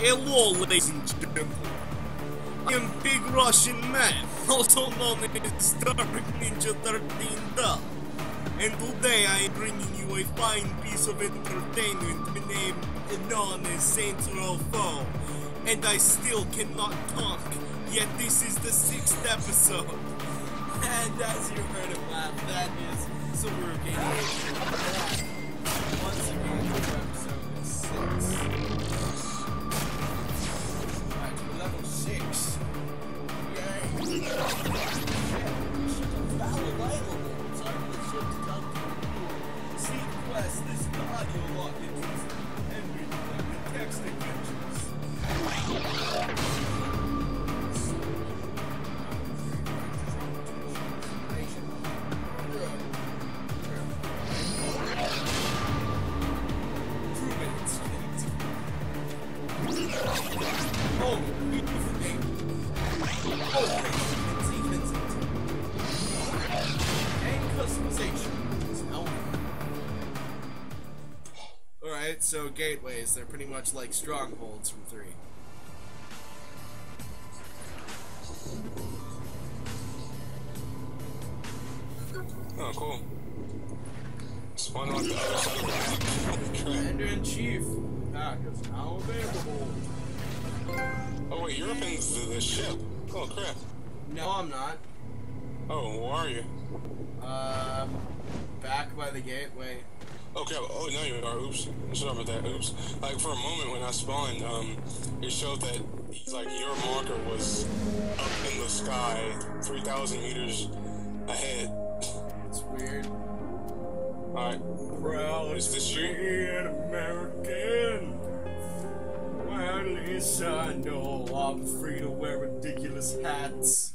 Hello, ladies and gentlemen. I am Big Russian Man, also known as Dark Ninja 13 Dub. And today I am bringing you a fine piece of entertainment named known as Saints Row 4. And I still cannot talk, yet this is the sixth episode. And as you heard laugh, that is so we're Customization. No. Alright, so gateways, they're pretty much like strongholds from 3. Oh, cool. Spawn on the other side of the Commander in Chief. Pack is now available. Oh, wait, you're up in the, the ship. Oh, crap. No, I'm not. Oh, where are you? Uh, back by the gateway. Okay, oh, now you are. Oops. Sorry about that. Oops. Like, for a moment when I spawned, um, it showed that, like, your marker was up in the sky, 3,000 meters ahead. It's weird. Alright. Proud Is this to you? be an American. Well, at least I know I'm free to wear ridiculous hats.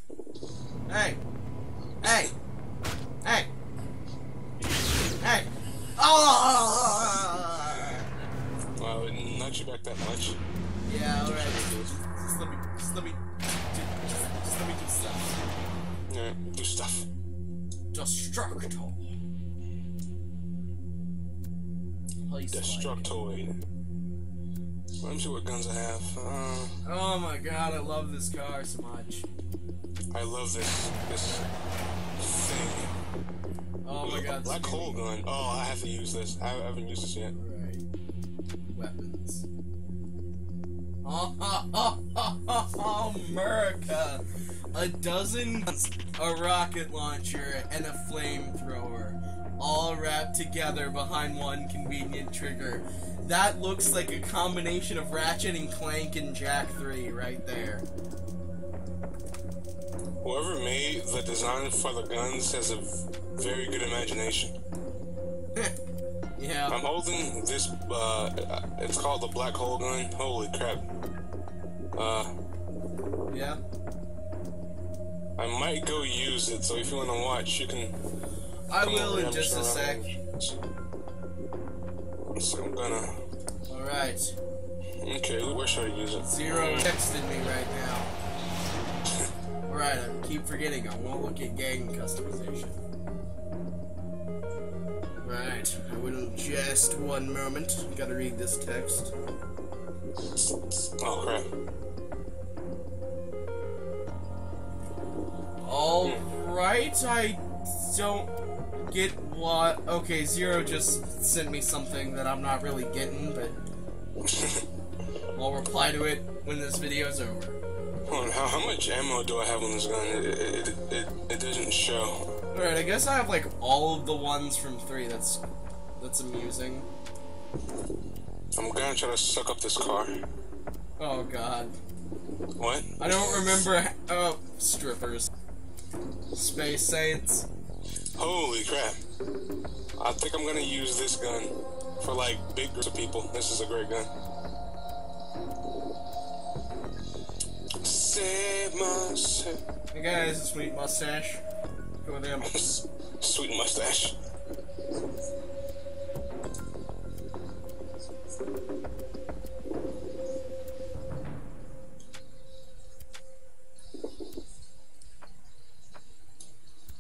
Hey! Hey! Hey! Hey! Oh! Well, it didn't you back that much. Yeah, alright. Just let me, just let me, just, just let me do stuff. Yeah, do stuff. Destructo. Place Destructoid. Let me see what guns I have. Uh, Oh my god, I love this car so much. I love this, this. Oh my god. Black hole gun. Oh, I have to use this. I haven't used this yet. Right. Weapons. Oh, oh, oh, oh, America! A dozen guns, a rocket launcher, and a flamethrower. All wrapped together behind one convenient trigger. That looks like a combination of Ratchet and Clank and Jak 3 right there. Whoever made the design for the guns has a very good imagination. yeah. I'm holding this, uh, it's called the black hole gun. Holy crap. Uh, Yeah. I might go use it, so if you want to watch, you can. I will in just a sec. So I'm gonna. Alright. Okay, where should I use it? Zero texted me right now. Alright, I keep forgetting. I won't look at gang customization. Right, I will just one moment. Gotta read this text. Oh crap. Alright, I don't get what. Okay, Zero just sent me something that I'm not really getting, but I'll reply to it when this video is over. Hold on, how, how much ammo do I have on this gun? It, it, it, it, doesn't show. Alright, I guess I have like all of the ones from 3. That's that's amusing. I'm gonna try to suck up this car. Oh god. What? I don't remember. Oh, strippers. Space Saints. Holy crap. I think I'm gonna use this gun for like big groups of people. This is a great gun. Save myself. Hey guys, it's sweet mustache. Go with him. Sweet mustache.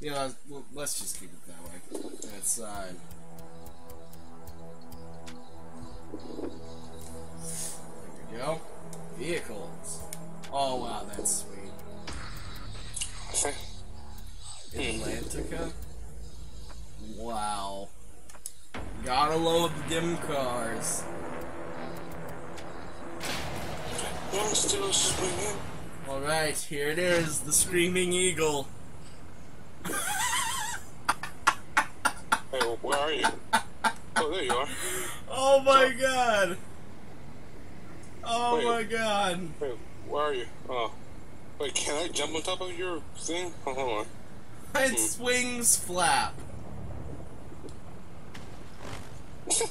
Yeah, well, let's just keep it that way. That side. Uh, there we go. Vehicles. Oh wow, that's sweet. Atlantica? Wow. Gotta love dim cars. I'm still swinging. Alright, here it is, the Screaming Eagle. Hey, where are you? Oh, there you are. Oh my god! Oh Wait. my god! Wait, where are you? Oh. Wait, can I jump on top of your thing? Oh, hold on. It swings hmm. flap.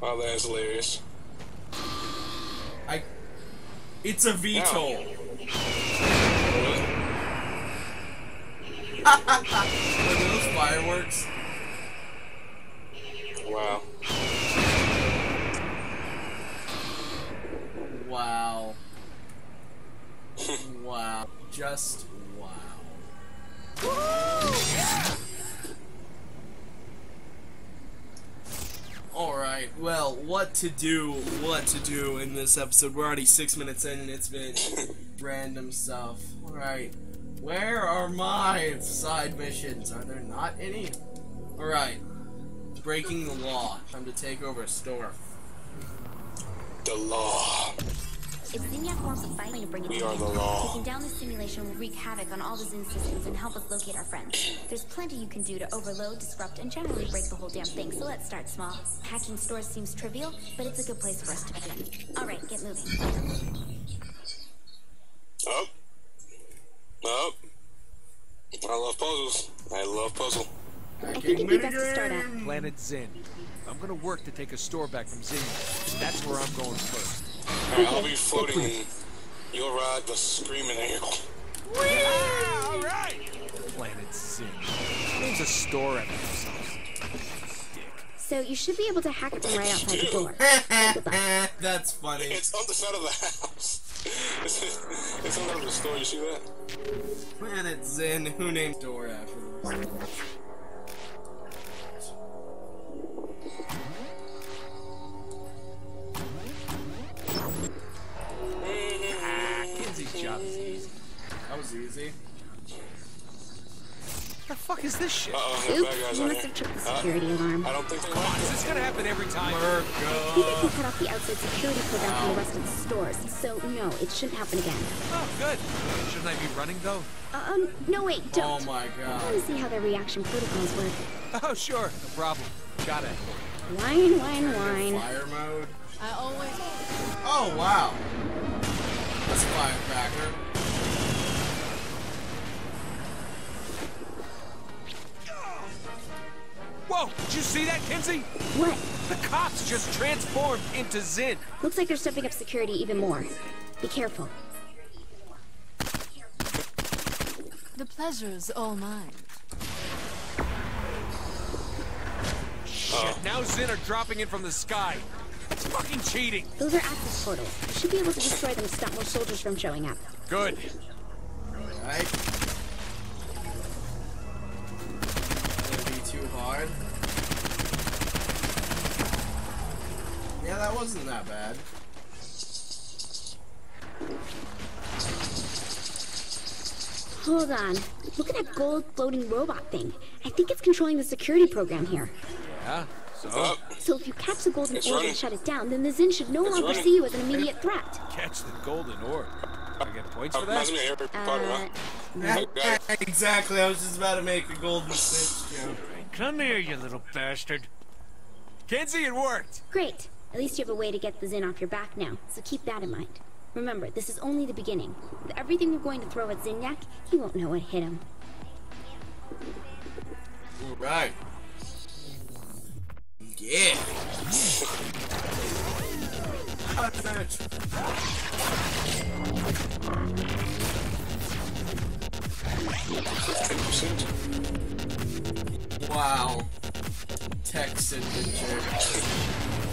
Wow, that is hilarious. I. It's a VTOL. Are those fireworks? Wow. Wow. wow. Just wow. Alright, well, what to do, what to do in this episode. We're already six minutes in and it's been random stuff. Alright, where are my side missions? Are there not any? Alright, breaking the law. Time to take over a store. The law. If Zinyak wants to fight, I'm to bring it We to are him. the law. Taking down the simulation will wreak havoc on all the Zin systems and help us locate our friends. There's plenty you can do to overload, disrupt, and generally break the whole damn thing, so let's start small. Hacking stores seems trivial, but it's a good place for us to begin. Alright, get moving. Up. Up. I love puzzles. I love puzzle. I think it'd be best to start at. Planet Zin. I'm gonna work to take a store back from Zin. That's where I'm going first. Alright, I'll be floating you'll ride the screaming eagle. Ah, all right. Planet Zin. Name's a store after themselves. So you should be able to hack it from right outside the door. That's funny. It's on the side of the house. It's, it's on the store. You see that? Planet Zin, who named door after this? Was easy. The fuck is this shit? Uh-oh, there bad Oops, guys you must here. have tripped the Uh, security alarm. I don't think they Come on, want is this gonna happen every time? I think I can cut off the outside security program from the rest of the stores, so no, it shouldn't happen again. Oh, good. Shouldn't I be running though? Uh, um, no wait, Oh don't. Oh my god. I want to see how their reaction protocols work. Oh, sure, no problem. Got it. Wine, wine, wine. Fire mode. I always Oh wow. That's a firecracker. Whoa, did you see that, Kinzie? What? The cops just transformed into Zin. Looks like they're stepping up security even more. Be careful. the pleasure's all mine. Shit, now Zin are dropping in from the sky. That's fucking cheating. Those are access portals. You should be able to destroy them to stop more soldiers from showing up. Good. Right? That wasn't that bad. Hold on. Look at that gold floating robot thing. I think it's controlling the security program here. Yeah, so? So if you catch the golden It's orb running. and shut it down, then the Zin should no It's longer running. see you as an immediate threat. Catch the golden orb. I get points for that? me of Harry Potter, Uh, huh? Exactly. I was just about to make a golden snitch joke. Come here, you little bastard. Kinzie, it worked. great. At least you have a way to get the Zin off your back now, so keep that in mind. Remember, this is only the beginning. With everything we're going to throw at Zinyak, he won't know what hit him. All right. Yeah. wow. Text adventure.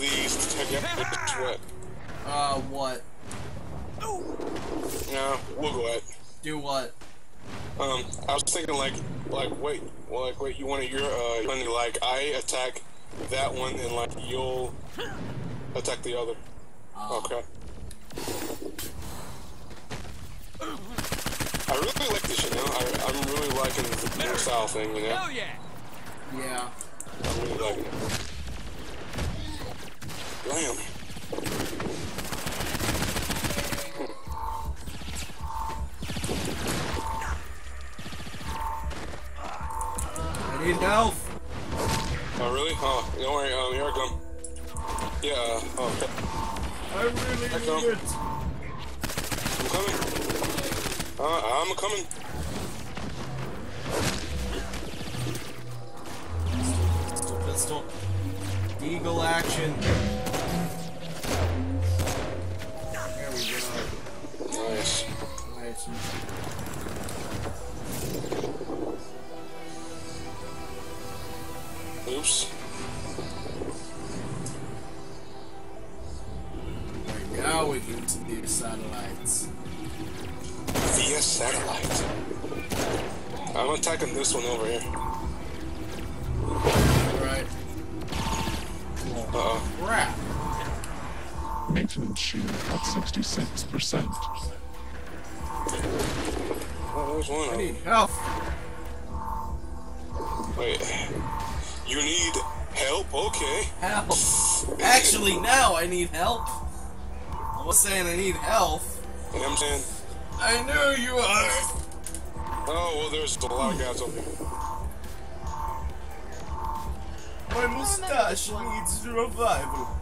Want to these. Take it sweat. Uh, what? No, we'll go ahead. Do what? Um, I was thinking like, like wait, well, like wait, you want to your uh, to like I attack that one and like you'll attack the other. Okay. I really like this, you know. I, I'm really liking the style thing, you know. Hell yeah! Yeah. I'm really liking it. Blam. I need help. Oh really? Oh, don't worry. Um, here I come. Yeah. Uh, oh, okay. I really I come. need it. I'm coming. Uh, I'm coming. Pistol, pistol. Eagle action. Nice. Nice. Oops. Right now we can see the satellites. Via satellite. I'm attacking this one over here. Maintenance shield at 66%. Oh, there's one. I need help. Wait. You need help? Okay. Help. Actually, now I need help. I was saying I need help. And I'm saying, I knew you are. oh, well, there's a lot of guys over here. My mustache needs revival.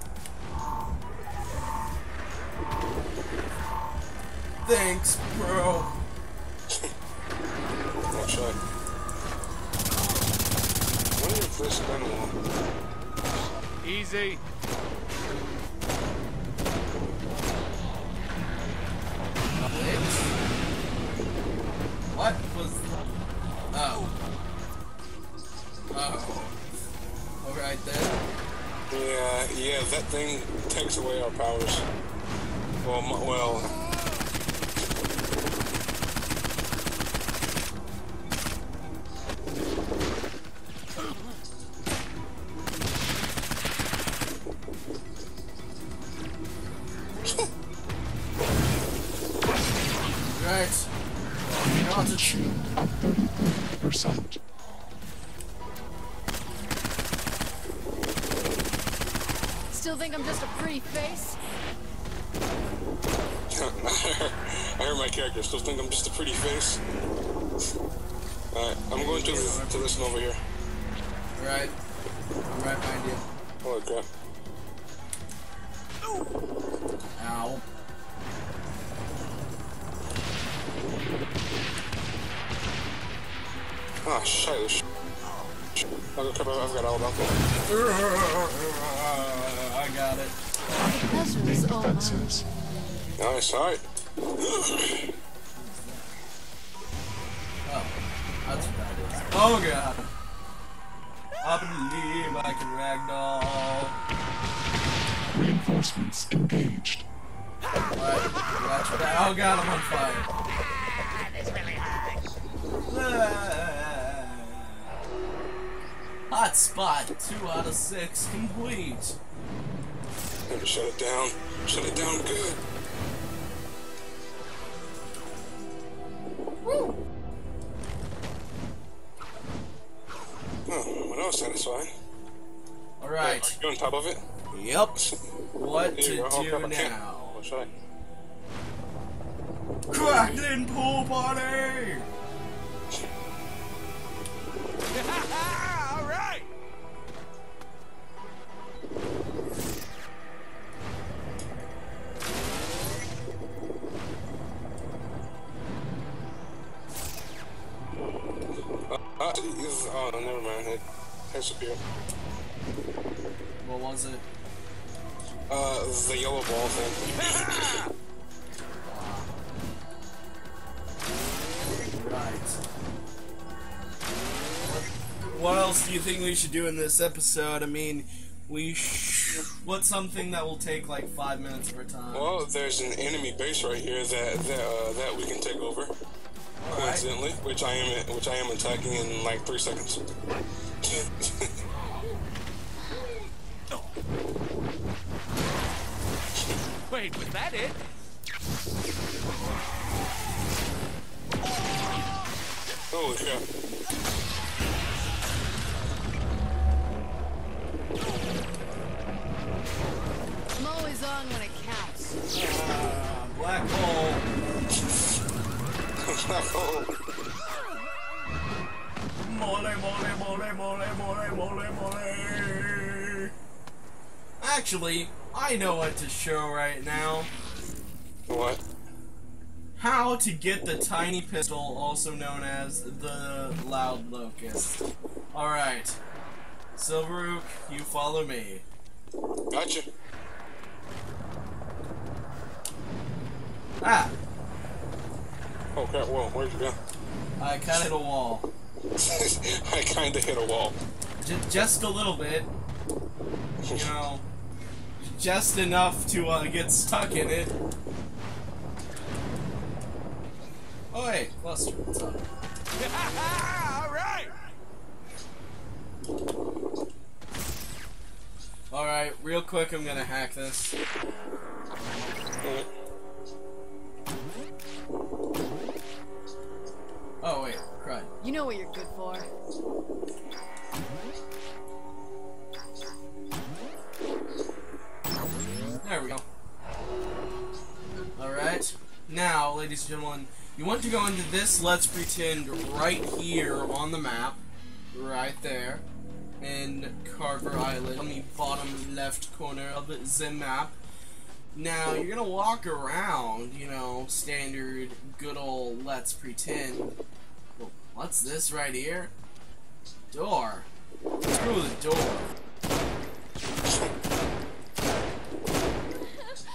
Thanks, bro. Shit. I wonder this gun will. Easy. What was? Oh. Oh. Alright then. Yeah, yeah, that thing takes away our powers. Well, m- well. Right. Not Maintenance shield at 33%. Still think I'm just a pretty face? I heard my character. Still think I'm just a pretty face. Alright, I'm going to, the, to this one over here. right. I'm right behind you. Holy crap. Ah, shit. sh- sh- Oh, crap, I forgot all about that. I got it. Pleasures all mine. Defenses. Nice, alright. Oh, that's what that is. Oh god. I believe I can ragdoll. Reinforcements engaged. What? Watch that. Oh god, I'm on fire. Ah. Hot spot, two out of six complete. Maybe shut it down. Shut it down good. Oh, well, that was satisfying. Alright. You on top of it? Yep. What to. Oh, do crap, I can't. now? What should I? Cracklin pool party! is, oh, never mind. It disappeared. What was it? Uh, the yellow ball thing. Right. What else do you think we should do in this episode? I mean, we sh- What's something that will take like five minutes of our time? Well, there's an enemy base right here that that uh, that we can take over. Coincidentally, which I am which I am attacking in like three seconds. Wait, was that it? Holy crap! I'm always on when it counts. Uh, black hole. Mole, mole, mole, mole, mole, mole, mole. Actually, I know what to show right now. what? How to get the tiny pistol, also known as the loud locust. Alright. Silveruke, you follow me. Gotcha. Ah! Oh crap! Whoa, where'd you go? I kinda hit a wall. I kinda hit a wall. J- just a little bit. You know, just enough to uh, get stuck in it. Oh hey, Cluster, what's up? All right. Alright, real quick, I'm gonna hack this. You know what you're good for. There we go. Alright. Now, ladies and gentlemen, you want to go into this Let's Pretend right here on the map. Right there. In Carver Island, on the bottom left corner of the map. Now, you're gonna walk around, you know, standard, good old Let's Pretend. What's this right here? Door. Screw the door.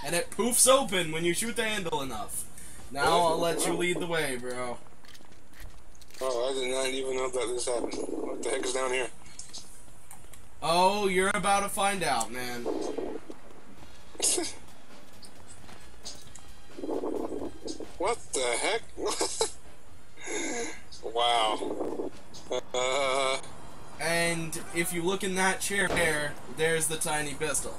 and it poofs open when you shoot the handle enough. Now I'll let you lead the way, bro. Oh, I did not even know that this happened. What the heck is down here? Oh, you're about to find out, man. What the heck? wow. Uh, And if you look in that chair there, there's the tiny pistol.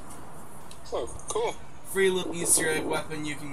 oh, cool. Free little Easter egg weapon you can